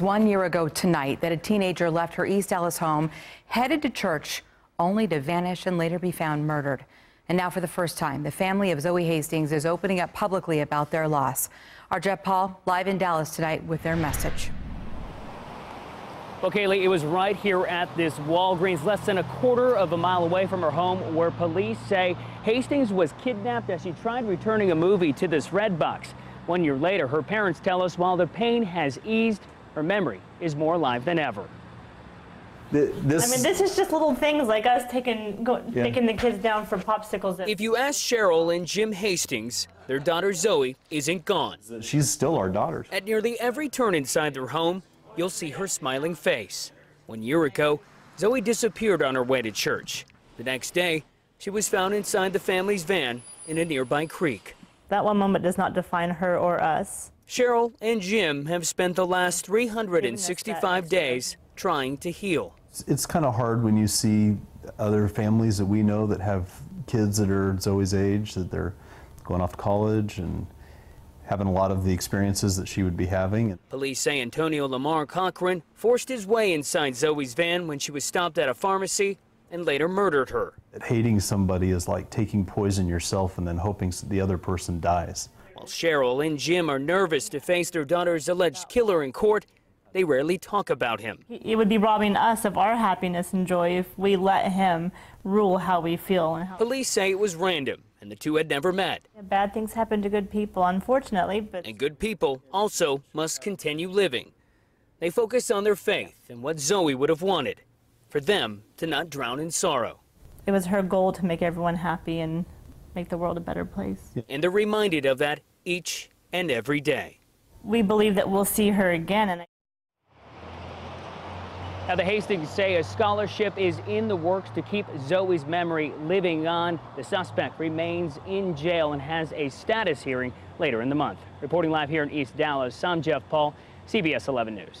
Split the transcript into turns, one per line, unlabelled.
One year ago tonight that a teenager left her East Dallas home, headed to church, only to vanish and later be found murdered. And now for the first time, the family of Zoe Hastings is opening up publicly about their loss. Our Jeff Paul live in Dallas tonight with their message.
Well, Kaylee, it was right here at this Walgreens, less than a quarter of a mile away from her home, where police say Hastings was kidnapped as she tried returning a movie to this Redbox. One year later, her parents tell us while the pain has eased, her memory is more alive than ever.
This,
I mean, this is just little things like us taking go,
Yeah.
taking the kids down for popsicles.
If you ask Cheryl and Jim Hastings, their daughter Zoe isn't gone.
she's still our daughter.
At nearly every turn inside their home, you'll see her smiling face. One year ago, Zoe disappeared on her way to church. The next day, she was found inside the family's van in a nearby creek.
That one moment does not define her or us.
Cheryl and Jim have spent the last 365 days trying to heal.
It's, it's kind of hard when you see other families that we know that have kids that are Zoe's age, that they're going off to college and having a lot of the experiences that she would be having.
Police say Antonio Lamar Cochran forced his way inside Zoe's van when she was stopped at a pharmacy and later murdered her.
Hating somebody is like taking poison yourself and then hoping the other person dies.
While Cheryl and Jim are nervous to face their daughter's alleged killer in court, they rarely talk about him.
It would be robbing us of our happiness and joy if we let him rule how we feel. And how
Police say it was random and the two had never met.
bad things happen to good people, unfortunately. But
And good people also must continue living. They focus on their faith and what Zoe would have wanted for them to not drown in sorrow.
it was her goal to make everyone happy and make the world a better place.
And they're reminded of that each and every day.
We believe that we'll see her again. And
Now, the Hastings say a scholarship is in the works to keep Zoe's memory living on. The suspect remains in jail and has a status hearing later in the month. Reporting live here in East Dallas, I'm Jeff Paul, CBS 11 News.